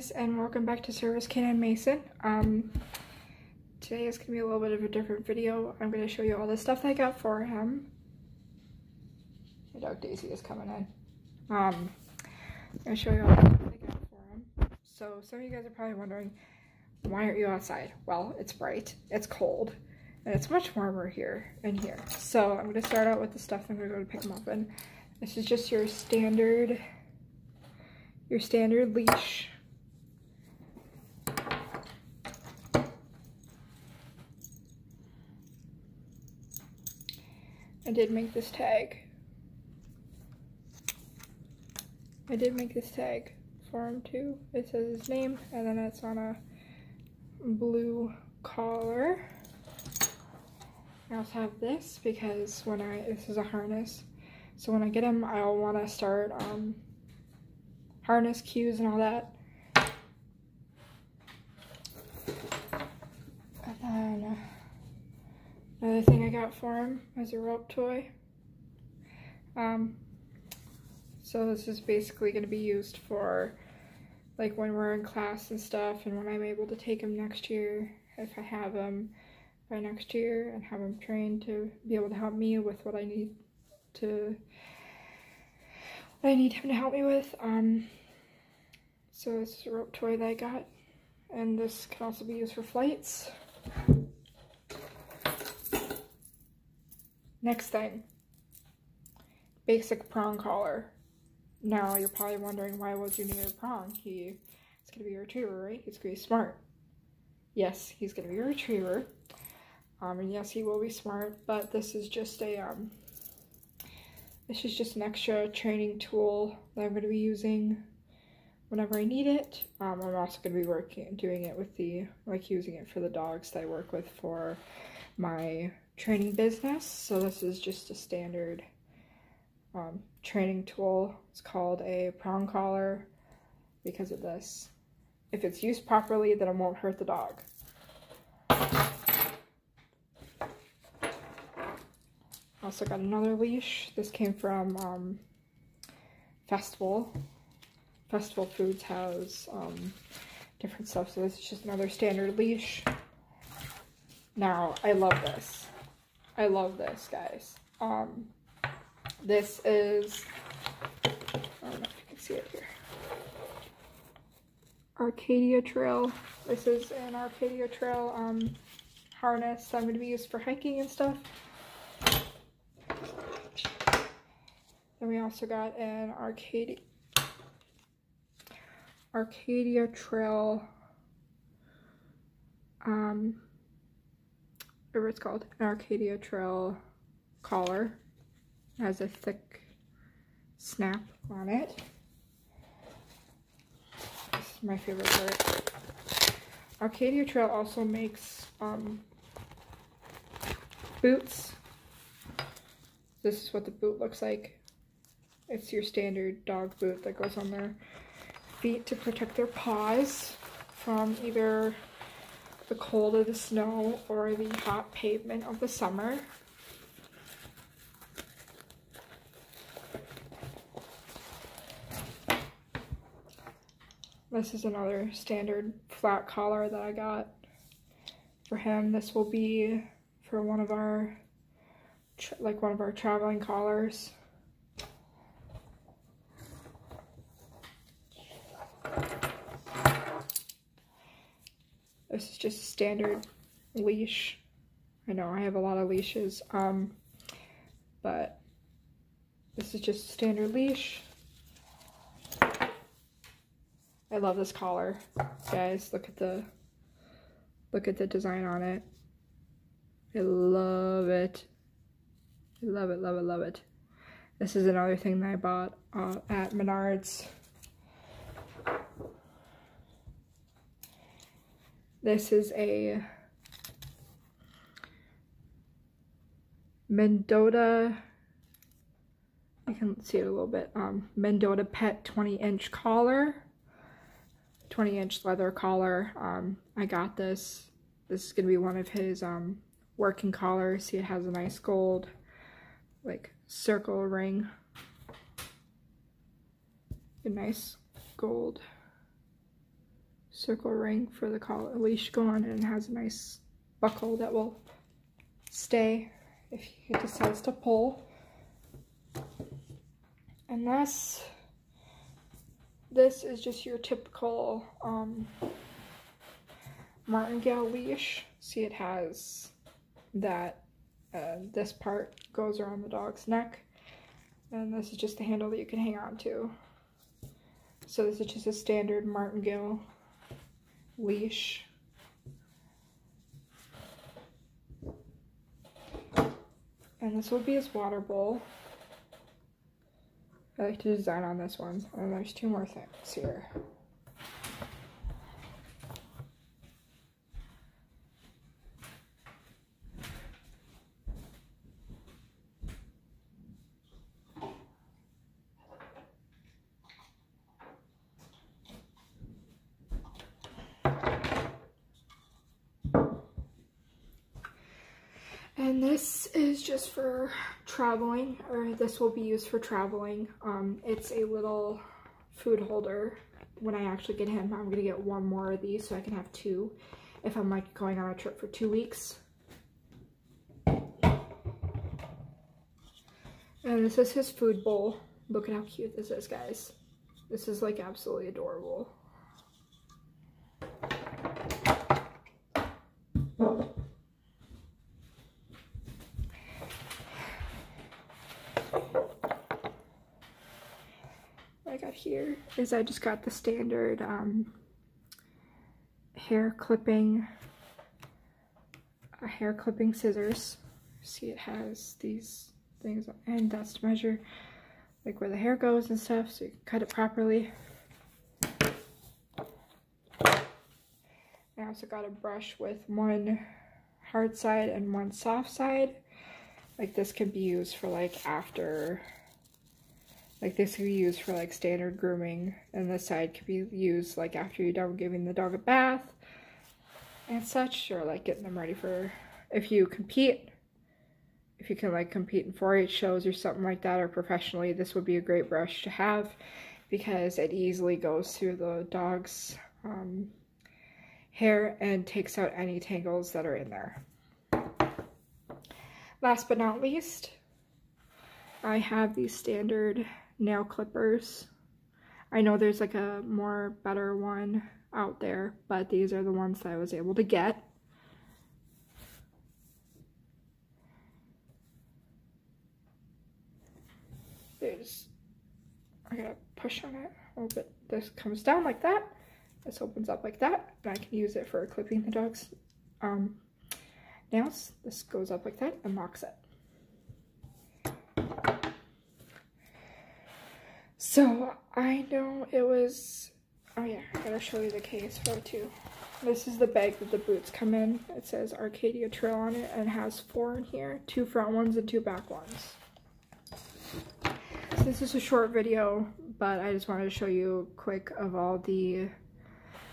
Guys, and welcome back to Service Canine Mason. Um, today is gonna be a little bit of a different video. I'm gonna show you all the stuff I got for him. My dog Daisy is coming in. Um, I'm gonna show you all the stuff I got for him. So some of you guys are probably wondering, why aren't you outside? Well, it's bright, it's cold, and it's much warmer here and here. So I'm gonna start out with the stuff I'm gonna go to pick him up in. This is just your standard your standard leash. I did make this tag. I did make this tag for him too. It says his name and then it's on a blue collar. I also have this because when I, this is a harness. So when I get him, I'll want to start um, harness cues and all that. And then another thing I got for him is a rope toy. Um, so this is basically going to be used for like when we're in class and stuff and when I'm able to take him next year, if I have him by next year and have him trained to be able to help me with what I need to I need him to help me with. Um, so this is a rope toy that I got. And this can also be used for flights. Next thing. Basic prong collar. Now you're probably wondering why would you need a prong? He is gonna be a retriever, right? He's gonna be smart. Yes, he's gonna be a retriever. Um, and yes, he will be smart, but this is just a um, this is just an extra training tool that I'm going to be using whenever I need it. Um, I'm also going to be working, doing it with the, like using it for the dogs that I work with for my training business. So this is just a standard um, training tool. It's called a prong collar because of this. If it's used properly, then it won't hurt the dog. Also got another leash. This came from um, Festival. Festival Foods has um, different stuff, so this is just another standard leash. Now, I love this. I love this, guys. Um, this is, I don't know if you can see it here. Arcadia Trail. This is an Arcadia Trail um, harness I'm going to be used for hiking and stuff. Then we also got an Arcadia Arcadia Trail um whatever it's called, an Arcadia Trail collar. It has a thick snap on it. This is my favorite part. Arcadia Trail also makes um, boots. This is what the boot looks like. It's your standard dog boot that goes on their feet to protect their paws from either the cold of the snow or the hot pavement of the summer. This is another standard flat collar that I got for him. This will be for one of our, like one of our traveling collars. This is just a standard leash. I know I have a lot of leashes, um, but this is just a standard leash. I love this collar, guys. Look at the look at the design on it. I love it. I love it, love it, love it. This is another thing that I bought uh, at Menards. This is a Mendota, I can see it a little bit, um, Mendota Pet 20 inch collar, 20 inch leather collar. Um, I got this. This is going to be one of his um, working collars. See, it has a nice gold, like, circle ring. A nice gold circle ring for the collar leash to go on and it has a nice buckle that will stay if he decides to pull. And this, this is just your typical um, martingale leash. See it has that, uh, this part goes around the dog's neck. And this is just the handle that you can hang on to. So this is just a standard martingale leash. And this will be his water bowl. I like to design on this one. And there's two more things here. And this is just for traveling, or this will be used for traveling. Um, it's a little food holder. When I actually get him, I'm gonna get one more of these so I can have two if I'm like going on a trip for two weeks. And this is his food bowl. Look at how cute this is, guys. This is like absolutely adorable. Here is I just got the standard um, hair clipping uh, hair clipping scissors. See it has these things and that's to measure like where the hair goes and stuff so you can cut it properly. I also got a brush with one hard side and one soft side. Like this can be used for like after like this could be used for like standard grooming and this side could be used like after you're done giving the dog a bath and such or like getting them ready for if you compete if you can like compete in 4-H shows or something like that or professionally this would be a great brush to have because it easily goes through the dog's um, hair and takes out any tangles that are in there. Last but not least, I have these standard nail clippers. I know there's like a more better one out there, but these are the ones that I was able to get. There's, I gotta push on it a little bit. This comes down like that. This opens up like that, and I can use it for clipping the dog's um, nails. This goes up like that and locks it. So I know it was, oh yeah, I gotta show you the case for it too. This is the bag that the boots come in. It says Arcadia Trail on it and has four in here, two front ones and two back ones. So this is a short video, but I just wanted to show you quick of all the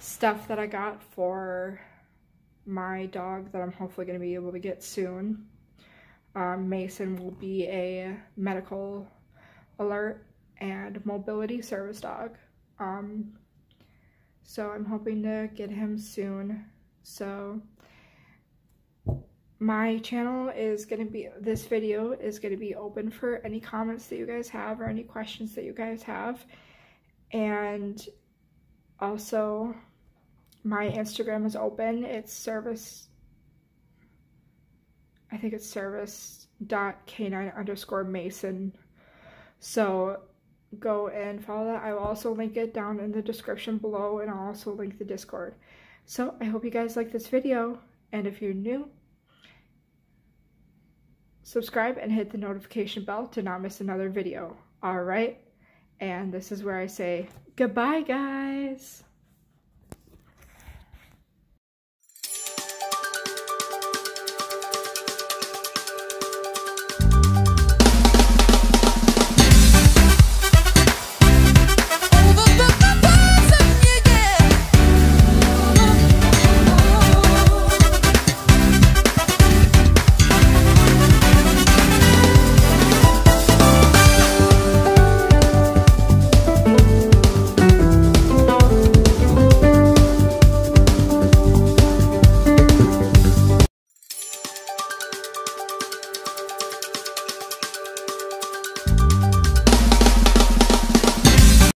stuff that I got for my dog that I'm hopefully going to be able to get soon. Um, Mason will be a medical alert and mobility service dog. Um, so I'm hoping to get him soon. So my channel is going to be, this video is going to be open for any comments that you guys have or any questions that you guys have. And also my Instagram is open. It's service, I think it's service dot canine underscore mason. So go and follow that. I will also link it down in the description below and I'll also link the Discord. So I hope you guys like this video and if you're new, subscribe and hit the notification bell to not miss another video. Alright? And this is where I say goodbye guys!